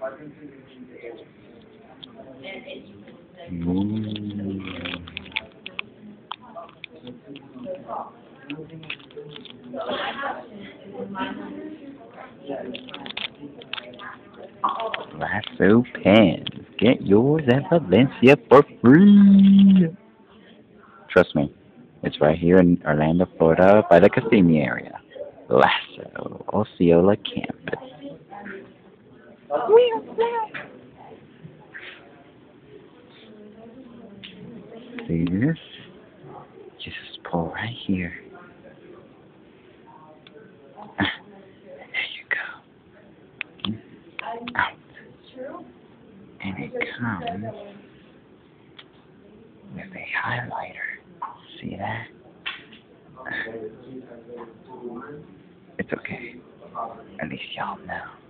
Lasso pens. Get yours at Valencia for free. Trust me, it's right here in Orlando, Florida, by the Kissimmee area. Lasso, Osceola campus. See this? Just pull right here. Ah, There you go. Out. And it comes with a highlighter. See that? It's okay. At least y'all know.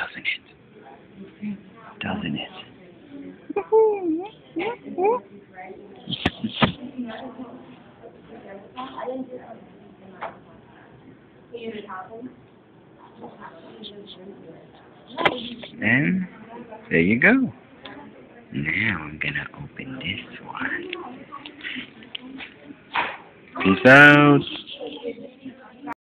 doesn't it? Doesn't it? and there you go. Now I'm gonna open this one. Peace out.